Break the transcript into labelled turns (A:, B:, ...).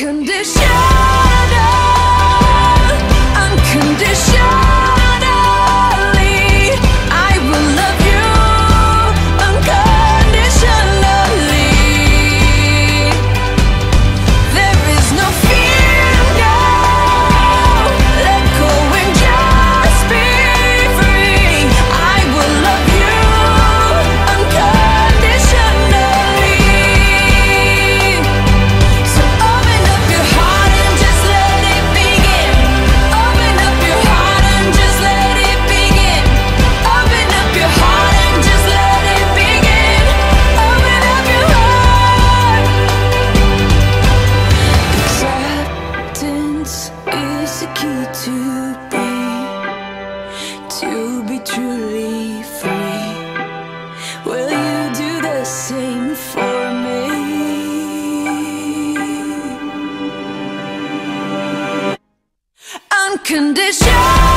A: condition. to be truly free. Will you do the same for me? Unconditional.